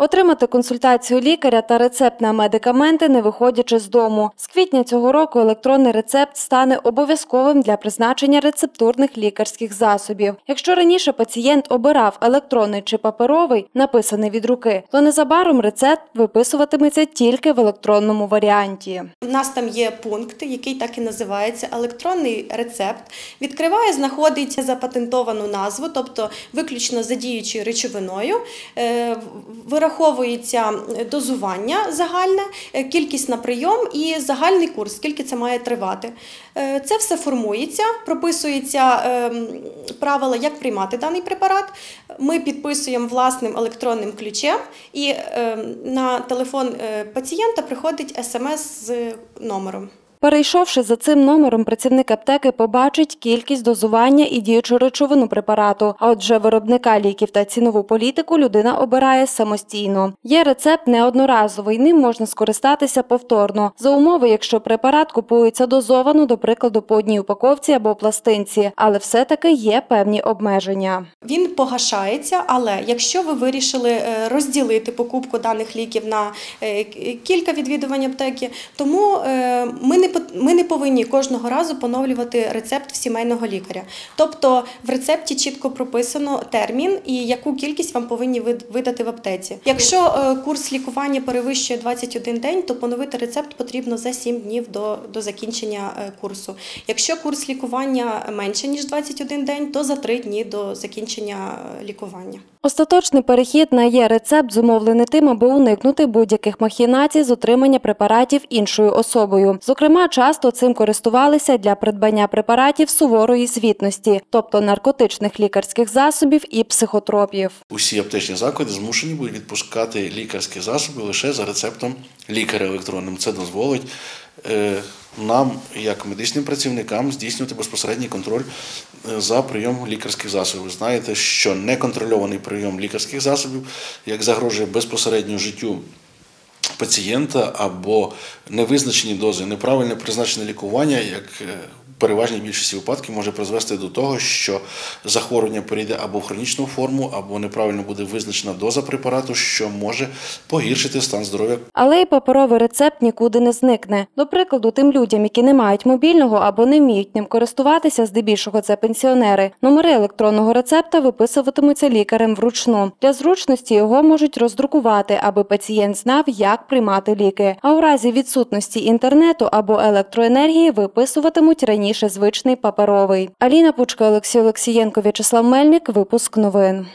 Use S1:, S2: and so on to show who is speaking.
S1: Отримати консультацію лікаря та рецепт на медикаменти, не виходячи з дому. З квітня цього року електронний рецепт стане обов'язковим для призначення рецептурних лікарських засобів. Якщо раніше пацієнт обирав електронний чи паперовий, написаний від руки, то незабаром рецепт виписуватиметься тільки в електронному варіанті.
S2: У нас там є пункт, який так і називається електронний рецепт. Відкриває, знаходить запатентовану назву, тобто виключно за діючою речовиною. Вираховується дозування загальне, е, кількість на прийом і загальний курс, скільки це має тривати. Е, Це все формується, прописуються ем, правила, як приймати даний препарат. Ми підписуємо власним електронним ключем, і ем, на телефон е, пацієнта приходить смс з номером.
S1: Перейшовши за цим номером, працівник аптеки побачить кількість дозування і діючу речовину препарату. А отже, виробника ліків та цінову політику людина обирає самостійно. Є рецепт неодноразовий, ним можна скористатися повторно за умови, якщо препарат купується дозовано, до прикладу, по одній упаковці або пластинці, але все-таки є певні обмеження.
S2: Він погашається, але якщо ви вирішили е, розділити покупку даних ліків на е, кілька відвідувань аптеки, тому е, ми не пот- ми не повинні кожного разу поновлювати рецепт в сімейного лікаря. Тобто в рецепті чітко прописано термін і яку кількість вам повинні видати в аптеці. Якщо е, курс лікування перевищує 21 день, то поновити рецепт потрібно за 7 днів до, до закінчення е, курсу. Якщо курс лікування менше ніж 21 день, то за 3 дні до закінчення е, лікування.
S1: Остаточний перехід на є-рецепт зумовлений тим, аби уникнути будь-яких махінацій з отримання препаратів іншою особою. Зокрема, часто цим користувалися для придбання препаратів суворої звітності, тобто наркотичних лікарських засобів і психотропів.
S3: Усі аптечні заклади змушені будуть відпускати лікарські засоби лише за рецептом лікаря електронним. Це дозволить нам, як медичним працівникам, здійснювати безпосередній контроль е, за прийомом лікарських засобів. Ви знаєте, що неконтрольований прийом лікарських засобів як загрожує безпосередньо життю пацієнта або невизначені дози, неправильне призначене лікування, як е, переважній більшості випадків може призвести до того, що захворювання перейде або в хронічну форму, або неправильно буде визначена доза препарату, що може погіршити стан здоров'я
S1: Але й паперовий рецепт нікуди не зникне. До прикладу, тим людям, які не мають мобільного або не вміють ним користуватися, здебільшого це пенсіонери. Номери електронного рецепта виписуватимуться лікарем вручну. Для зручності його можуть роздрукувати, аби пацієнт знав, як приймати ліки. А у разі відсутності інтернету або електроенергії виписуватимуть раніше звичний паперовий. Аліна Пучка, Олексій Олексієнко, В'ячеслав Мельник. Випуск новин.